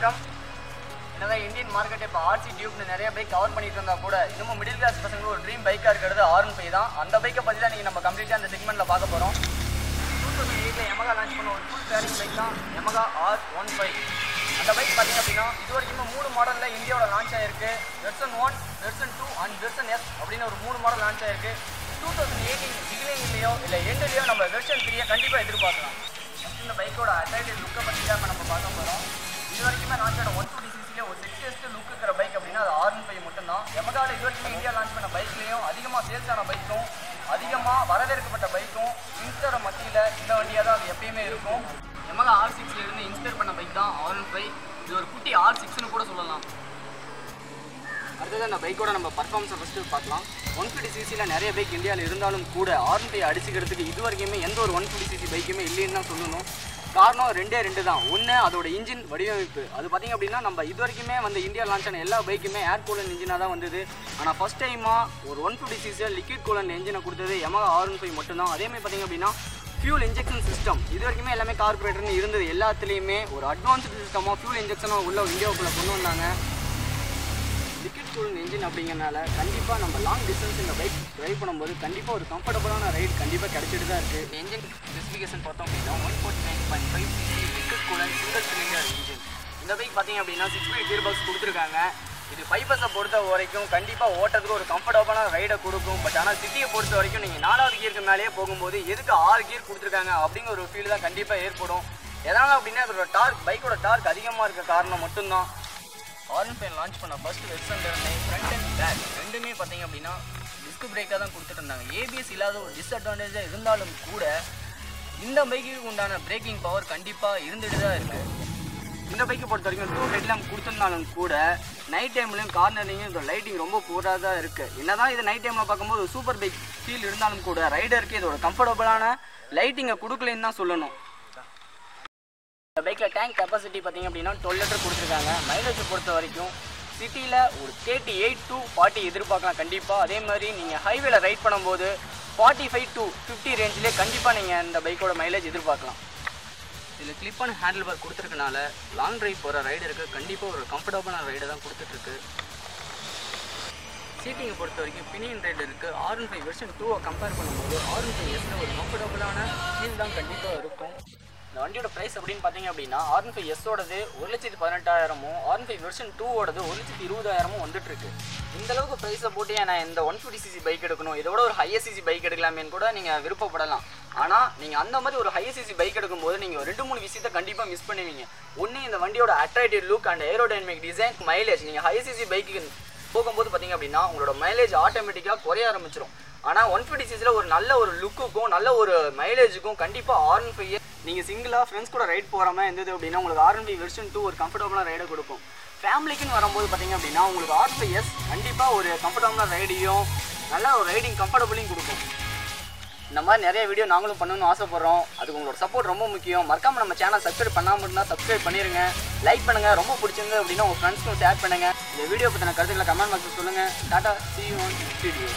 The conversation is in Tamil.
வணக்கம். என்னதான் இந்தியன் மார்க்கெட் இப்போ ஆர்சி டியூப்னு நிறைய பைக் கவர் பண்ணிட்டு இருந்தா கூட இன்னமும் மிடில் கிளாஸ் பசங்களுக்கு ஒரு ட்ரீம் பைக்காக இருக்கிறது ஆர்என் ஃபைவ் தான். அந்த பைக்கை பற்றி தான் நீங்கள் நம்ம கம்ப்ளீட்டாக அந்த செக்மெண்ட்டில் பார்க்க போகிறோம் டூ தௌசண்ட் எயிட்டில் எமகா லான்ச் பண்ண ஒரு ஃபுல் பேரிங் பைக் தான் எமகா ஆர் ஒன் ஃபைவ் அந்த பைக் பார்த்தீங்க அப்படின்னா இது வரைக்கும் மூணு மாடலில் இந்தியாவோட லான்ச் ஆயிருக்கு. Version one version two and version S அப்படின்னு ஒரு மூணு மாடல் லான்ச் ஆயிருக்கு. டூ தௌசண்ட் எயிட்டீன் பிகினிங்லேயோ இல்லை எண்ட்லேயோ நம்ம வெர்ஷன் த்ரீயை கண்டிப்பாக எதிர்பார்க்கலாம். ஃபஸ்ட் இந்த பைக்கோட அட்ராக்டிவ் லுக்கை பற்றி தான் நம்ம பார்க்க போகிறோம் இது வரைக்குமே லான்ச் ஆன ஒன் ஃபிஃப்டி சிசிலே ஒரு சிக்ஸ்டஸ்ட் லுக் இருக்கிற பைக் அப்படின்னா அது ஆர்என் ஃபைவ் மட்டும்தான். எமகால இது வரைக்குமே இந்தியா லான்ச் பண்ண பைக்லேயும் அதிகமாக சேல்ஸ் ஆன பைக்கும் அதிகமாக வரவேற்கப்பட்ட பைக்கும் இன்ஸ்டர் மத்தியில் இந்த வண்டியாக தான் அது எப்பயுமே இருக்கும். எமகா ஆர் சிக்ஸ்லேருந்து இன்ஸ்டர் பண்ண பைக் தான் ஆர்என் ஃபைவ் இது ஒரு குட்டி ஆர் சிக்ஸ்னு கூட சொல்லலாம். அடுத்தது அந்த பைக்கோட நம்ம பர்ஃபார்மன்ஸை ஃபஸ்ட்டு பார்க்கலாம். ஒன் ஃபிஃப்டி சிசியில் நிறைய பைக் இந்தியாவில் இருந்தாலும் கூட ஆர்என் ஃபைவ் அடிச்சுக்கிறதுக்கு இது வரைக்குமே எந்த ஒரு ஒன் ஃபிஃப்டி சிசி பைக்குமே இல்லைன்னு தான் சொல்லணும். காரணம் ரெண்டே ரெண்டு தான். ஒன்று அதோட இன்ஜின் வடிவமைப்பு. அது பார்த்திங்க அப்படின்னா நம்ம இது வரைக்குமே வந்து இந்தியா லான்ச் ஆன எல்லா பைக்குமே ஏர் கூலன் இன்ஜினாக தான் வந்தது. ஆனால் ஃபஸ்ட் டைமாக ஒரு ஒன் ஃபிஃப்டி சிசியில் லிக்விட் கூலன் இன்ஜினை கொடுத்தது எமகா ஆர்என் ஃபைவ் மட்டும்தான். அதேமாதிரி பார்த்திங்க அப்படின்னா ஃபியூல் இன்ஜெக்ஷன் சிஸ்டம் இது வரைக்குமே எல்லாமே கார்பரேட்டர்னு இருந்தது. எல்லாத்துலேயுமே ஒரு அட்வான்ஸ்டு சிஸ்டமாக ஃபியூல் இன்ஜெக்ஷனாக உள்ள இந்தியாவுக்குள்ளே கொண்டு வந்தாங்க. டிக்கெட் கூலிங் இன்ஜின் அப்படிங்கறனால கண்டிப்பாக நம்ம லாங் டிஸ்டன்ஸ் இந்த பைக் ட்ரைவ் பண்ணும்போது கண்டிப்பாக ஒரு கம்ஃபர்டபுளான ரைடு கண்டிப்பாக கிடைச்சிட்டு தான் இருக்குது இன்ஜின் ஸ்பெசிஃபிகேஷன் பார்த்தோம் அப்படின்னா one forty nine point five CC ticket cooler single cylinder engine இந்த பைக் பார்த்தீங்க அப்படின்னா சிக்ஸ் ஃபைவ் கியர் பாக்ஸ் கொடுத்துருக்காங்க. இது பைபஸை பொறுத்த வரைக்கும் கண்டிப்பாக ஓட்டுறதுக்கு ஒரு கம்ஃபர்டபுளான ரைடை கொடுக்கும். பட் ஆனால் சிட்டியை பொறுத்த வரைக்கும் நீங்கள் நாலாவது கியருக்கு மேலேயே போகும்போது எதுக்கு ஆறு கியர் கொடுத்துருக்காங்க அப்படிங்கிற ஒரு ஃபீல் தான் கண்டிப்பாக ஏற்படும். எதனால் அப்படின்னா இதோட டார்க் பைக்கோட டார்க் அதிகமாக இருக்க காரணம் மட்டும்தான். ஆரன் ஃபைன் லான்ச் பண்ண first version front and back ரெண்டுமே பார்த்தீங்க அப்படின்னா டிஸ்க் பிரேக்காக தான் கொடுத்துட்டு இருந்தாங்க ஏபிஎஸ் இல்லாத ஒரு டிஸ்அட்வான்டேஜாக இருந்தாலும் கூட இந்த பைக்குக்கு உண்டான பிரேக்கிங் பவர் கண்டிப்பாக இருந்துட்டு தான் இருக்குது இந்த பைக்கை பொறுத்த வரைக்கும் டூ ஹெட்லாம்ப் கொடுத்துருந்தாலும் கூட நைட் டைம்லையும் கார்னர்லையும் இந்த லைட்டிங் ரொம்ப பூராக தான் இருக்குது என்னதான் இது நைட் டைமில் பார்க்கும்போது சூப்பர் பைக் ஃபீல் இருந்தாலும் கூட ரைடருக்கு இதோட கம்ஃபர்டபுளான லைட்டிங்கை கொடுக்கலன்னு தான் சொல்லணும். இந்த பைக்கில் டேங்க் கெப்பாசிட்டி பார்த்தீங்க அப்படின்னா டுவெல் லிட்டர் கொடுத்துருக்காங்க. மைலேஜ் பொறுத்த வரைக்கும் சிட்டியில் ஒரு தேர்ட்டி எயிட் டு ஃபார்ட்டி எதிர்பார்க்கலாம் கண்டிப்பாக அதே மாதிரி நீங்கள் ஹைவேல ரைட் பண்ணும்போது ஃபார்ட்டி ஃபைவ் டு ஃபிஃப்டி ரேஞ்சிலே கண்டிப்பாக நீங்கள் இந்த பைக்கோட மைலேஜ் எதிர்பார்க்கலாம். இதில் கிளிப்பான ஹேண்டில் பார் கொடுத்துருக்கனால லாங் ட்ரைவ் போகிற ரைடருக்கு கண்டிப்பாக ஒரு கம்ஃபர்டபுளான ரைடை தான் கொடுத்துட்ருக்கு. சீட்டிங்கை பொறுத்த வரைக்கும் பினியன் ரைடு இருக்குது ஆர்என் ஃபைவ் வெர்ஷன் டூவை கம்பேர் பண்ணும்போது ஆர்என் ஃபைவ் எஸ்ல ஒரு கம்ஃபர்டபுளான ஃபீல் தான் கண்டிப்பாக இருக்கும். இந்த வண்டியோட ப்ரைஸ் அப்படின்னு பார்த்தீங்க அப்படின்னா ஆர்என் ஃபைவ் எஸ்ஸோடது ஒரு லட்சத்தி பதினெட்டாயிரமும் ஆர்என் ஃபைவ் வெர்ஷன் டூவோடது ஒரு லட்சத்தி இருபதாயிரமும் வந்துட்டு இருக்கு இந்த அளவுக்கு ப்ரைஸை போட்டு நான் இந்த ஒன் ஃபிஃப்டி சிசி பைக் எடுக்கணும்? இதோட ஒரு ஹையர் சிசி பைக் எடுக்கலாமேன்னு கூட நீங்கள் விருப்பப்படலாம். ஆனால் நீங்கள் அந்த மாதிரி ஒரு ஹையர் சிசி பைக் எடுக்கும்போது நீங்கள் ரெண்டு மூணு விஷயத்தை கண்டிப்பாக மிஸ் பண்ணுவீங்க. ஒன்று இந்த வண்டியோட attractive look and aerodynamic design mileage நீங்கள் ஹையர் சிசி பைக்கு போகும்போது பார்த்தீங்க அப்படின்னா உங்களோட மைலேஜ் ஆட்டோமேட்டிக்காக குறைய ஆரம்பிச்சிடும் ஆனால் ஒன் ஃபிஃப்டி சிசியில் ஒரு நல்ல ஒரு லுக்குக்கும் நல்ல ஒரு மைலேஜுக்கும் கண்டிப்பாக ஆர்என் ஃபைவ் நீங்கள் சிங்கிளாக ஃப்ரெண்ட்ஸ் கூட ரைட் போகிற மாதிரி இருந்தது அப்படின்னா உங்களுக்கு ஆர்என் ஃபைவ் வெர்ஷன் டூ ஒரு கம்ஃபர்டபுளாக ரைடை கொடுக்கும். ஃபேமிலிக்குன்னு வரும்போது பார்த்தீங்க அப்படின்னா உங்களுக்கு ஆர் ஃபைவ் எஸ் கண்டிப்பாக ஒரு கம்ஃபர்டபுளாக ரைடையும் நல்ல ஒரு ரைடிங் கம்ஃபர்டபுளையும் கொடுக்கும். இந்த மாதிரி நிறைய வீடியோ நாங்களும் பண்ணணும்னு ஆசைப்பட்றோம். அதுக்கு உங்களோட சப்போர்ட் ரொம்ப முக்கியம். மறக்காமல் நம்ம சேனல் சப்ஸ்கிரைப் பண்ணாமல் இருந்தால் சப்ஸ்கிரைப் பண்ணிடுங்க லைக் பண்ணுங்கள் ரொம்ப பிடிச்சிருந்து அப்படின்னா உங்கள் ஃப்ரெண்ட்ஸ்க்கும் ஷேர் பண்ணுங்க. இந்த வீடியோ பற்றின கருத்துக்களை கமெண்ட் பாக்ஸில் சொல்லுங்கள் டாட்டா சி ஒன் வீடியோ